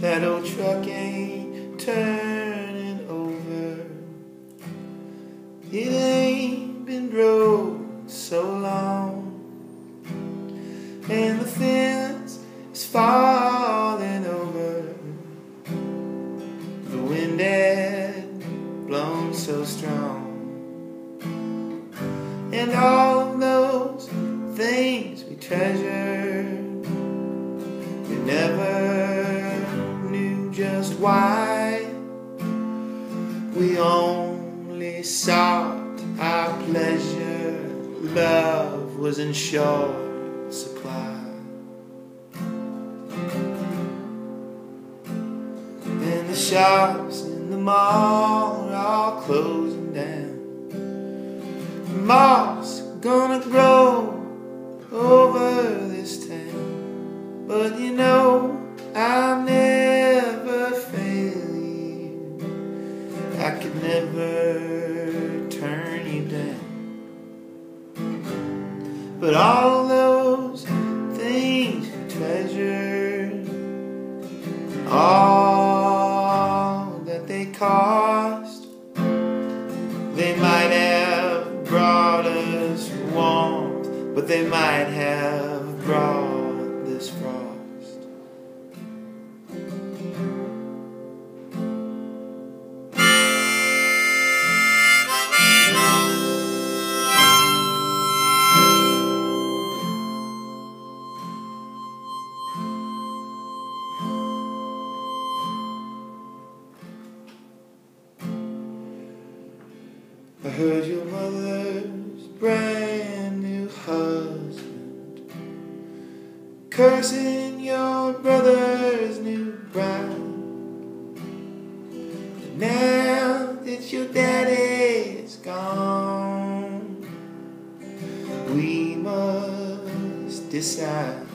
That old truck ain't turning over. It ain't been broke so long. And the fence is falling over. The wind had blown so strong. And all those things we treasured, we never why. We only sought our pleasure, love was in short supply. And the shops in the mall are all closing down. Moss gonna grow I could never turn you down. But all those things you treasured, all that they cost, they might have brought us warmth, but they might have brought this frost. I heard your mother's brand new husband cursing your brother's new bride. Now that your daddy's gone, we must decide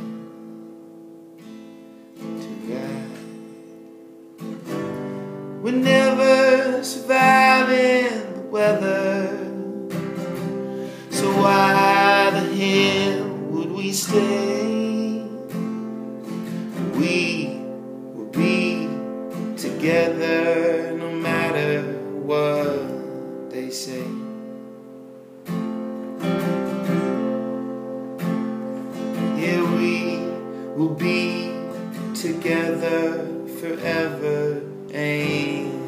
to ride. We're never surviving the weather. So why the hell would we stay? We will be together no matter what they say. Yeah, we will be together forever. Ain't